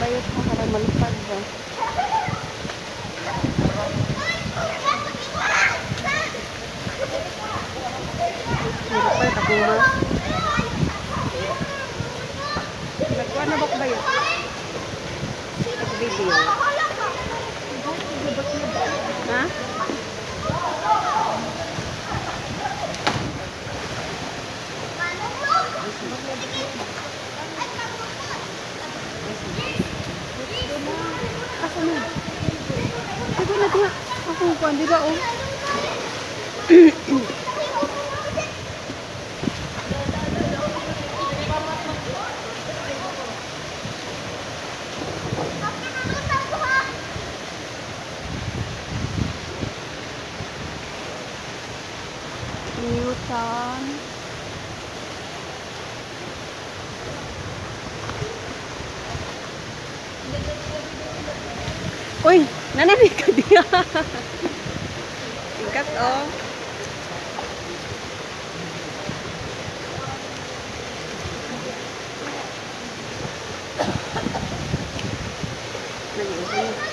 bayot mo para malupad ba? Hirap pa, takuma. Nagkuha na ba't bayot? Nag-video. Ako ko, di ba oh? Newton. Uy, Nananig ka diya. Tingkat oh. Nag-iuhin.